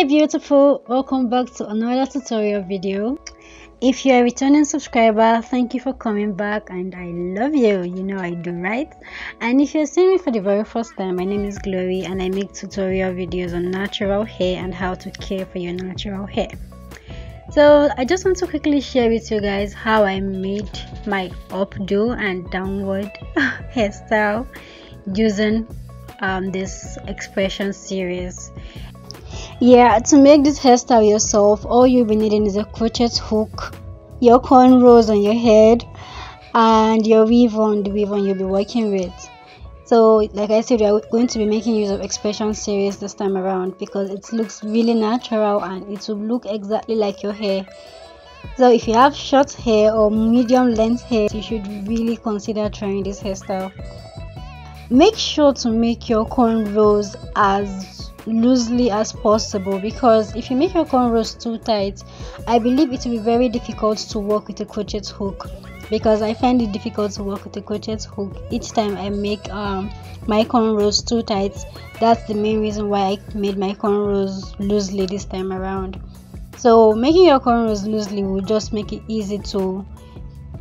hey beautiful. Welcome back to another tutorial video. If you're a returning subscriber thank you for coming back and i love you. You know i do right? And if you're seeing me for the very first time my name is glory and i make tutorial videos on natural hair and how to care for your natural hair. So i just want to quickly share with you guys how i made my updo and downward hairstyle using um, this Xpression Ceres yeah to make this hairstyle yourself all you'll be needing is a crochet hook your cornrows on your head and your weave on the weave on you'll be working with. So like i said we're going to be making use of Xpression Ceres this time around because it looks really natural and it will look exactly like your hair. So if you have short hair or medium length hair you should really consider trying this hairstyle. Make sure to make your cornrows as loosely as possible because if you make your cornrows too tight i believe it will be very difficult to work with a crochet hook because i find it difficult to work with a crochet hook each time i make um, my cornrows too tight. That's the main reason why i made my cornrows loosely this time around. So making your cornrows loosely will just make it easy to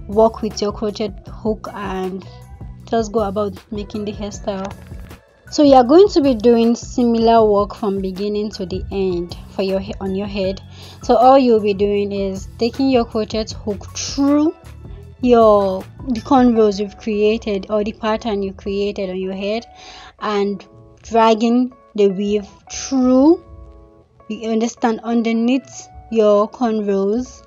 work with your crochet hook and just go about making the hairstyle so you are going to be doing similar work from beginning to the end for your on your head. So all you'll be doing is taking your crochet hook through your the cornrows you've created or the pattern you created on your head and dragging the weave through you understand underneath your cornrows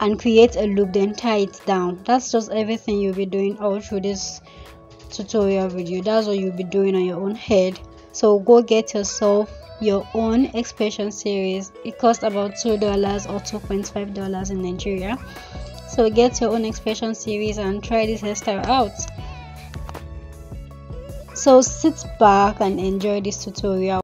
and create a loop then tie it down. That's just everything you'll be doing all through this tutorial video. That's what you'll be doing on your own head. So go get yourself your own Xpression Ceres. It costs about two dollars or 2.5 dollars in nigeria. So get your own Xpression Ceres and try this hairstyle out. So sit back and enjoy this tutorial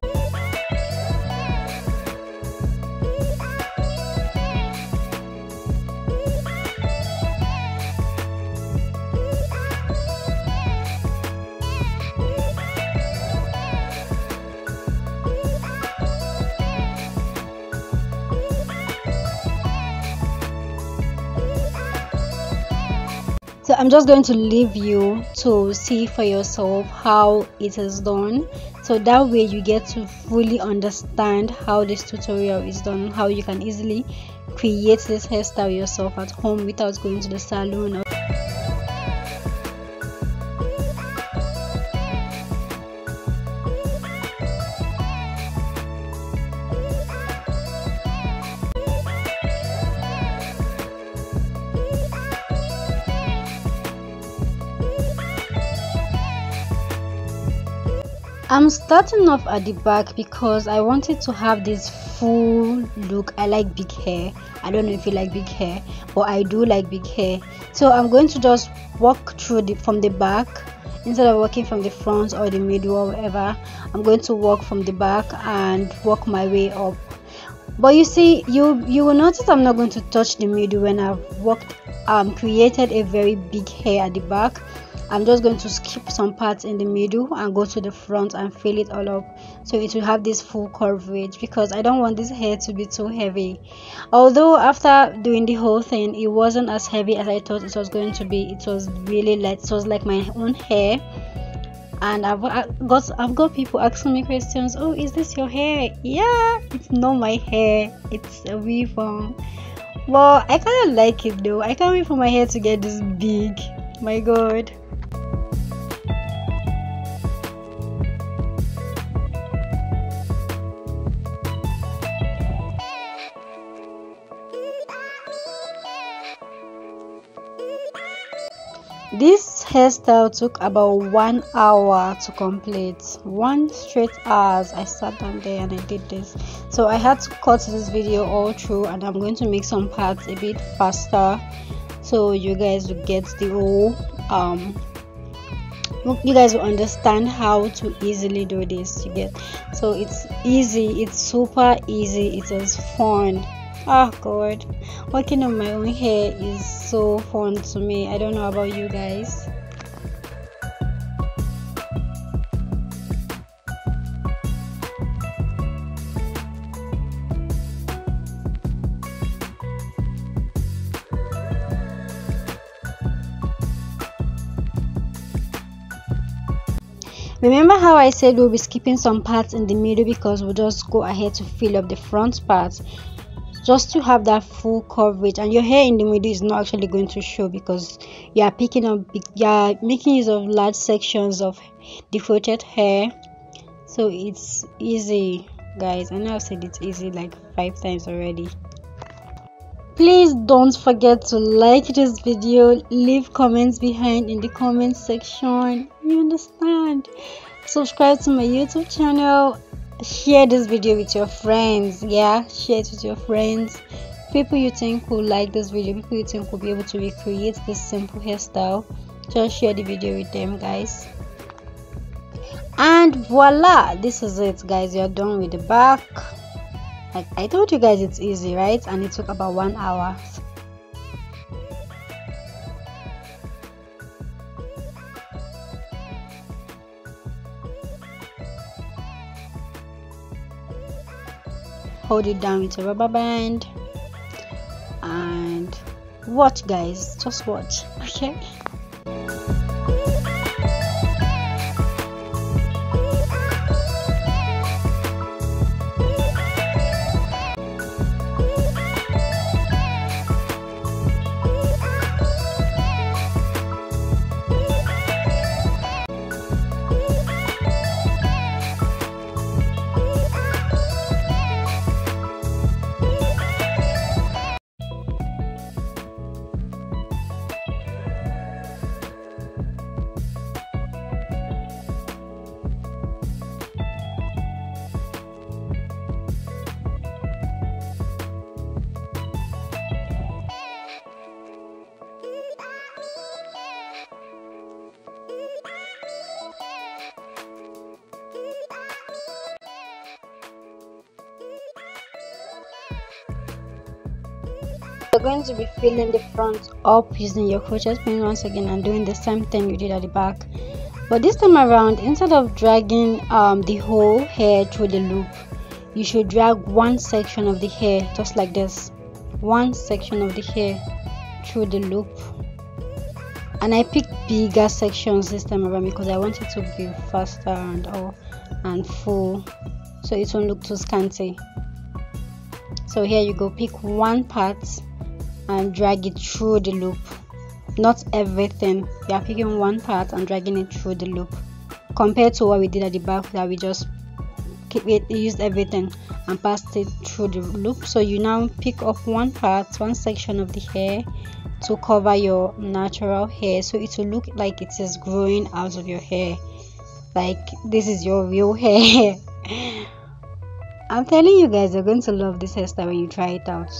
i'm just going to leave you to see for yourself how it is done so that way you get to fully understand how this tutorial is done how you can easily create this hairstyle yourself at home without going to the salon I'm starting off at the back because I wanted to have this full look. I like big hair. I don't know if you like big hair, but I do like big hair. So I'm going to just walk through the from the back instead of walking from the front or the middle or whatever. I'm going to walk from the back and walk my way up. But you see, you you will notice I'm not going to touch the middle when I've walked um created a very big hair at the back I'm just going to skip some parts in the middle and go to the front and fill it all up so it will have this full coverage because I don't want this hair to be too heavy. Although after doing the whole thing it wasn't as heavy as I thought it was going to be. It was really light. It was like my own hair. And I've got I've got people asking me questions. Oh is this your hair? Yeah it's not my hair. It's a weave on. Well I kind of like it though. I can't wait for my hair to get this big. My god This hairstyle took about one hour to complete. One straight hours I sat down there and I did this. So I had to cut this video all through and I'm going to make some parts a bit faster so you guys will get the whole um you guys will understand how to easily do this you get so it's easy it's super easy it is fun Oh god, working on my own hair is so fun to me. I don't know about you guys. Remember how I said we'll be skipping some parts in the middle because we'll just go ahead to fill up the front part just to have that full coverage and your hair in the middle is not actually going to show because you are picking up you are making use of large sections of defrosted hair. So it's easy guys. I know i've said it's easy like five times already. Please don't forget to like this video leave comments behind in the comment section. You understand? Subscribe to my youtube channel share this video with your friends yeah? Share it with your friends. People you think will like this video people you think will be able to recreate this simple hairstyle just share the video with them guys. And voila this is it guys. You're done with the back. Like i told you guys it's easy right? And it took about one hour hold it down with a rubber band. And watch guys. Just watch okay You're going to be filling the front up using your crochet pin once again and doing the same thing you did at the back. But this time around, instead of dragging um, the whole hair through the loop, you should drag one section of the hair just like this. One section of the hair through the loop. And I picked bigger sections this time around because I wanted to be faster and all and full so it won't look too scanty. So here you go, pick one part and drag it through the loop. Not everything. You are picking one part and dragging it through the loop. Compared to what we did at the back that we just we used everything and passed it through the loop. So you now pick up one part one section of the hair to cover your natural hair. So it will look like it is growing out of your hair. Like this is your real hair. I'm telling you guys you're going to love this hairstyle when you try it out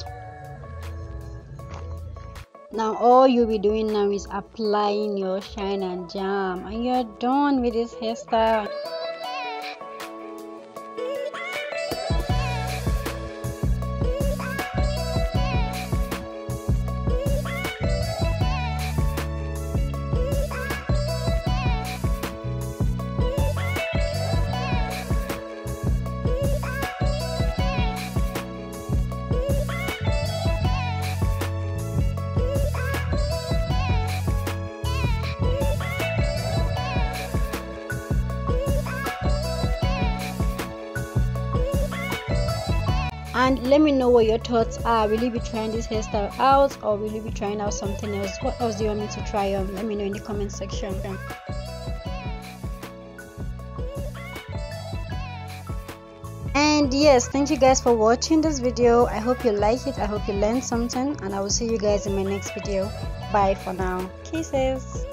now all you'll be doing now is applying your shine and jam and you're done with this hairstyle and let me know what your thoughts are. Will you be trying this hairstyle out or will you be trying out something else? What else do you want me to try on? Let me know in the comment section. And yes thank you guys for watching this video. I hope you like it. I hope you learned something. And i will see you guys in my next video. Bye for now. Kisses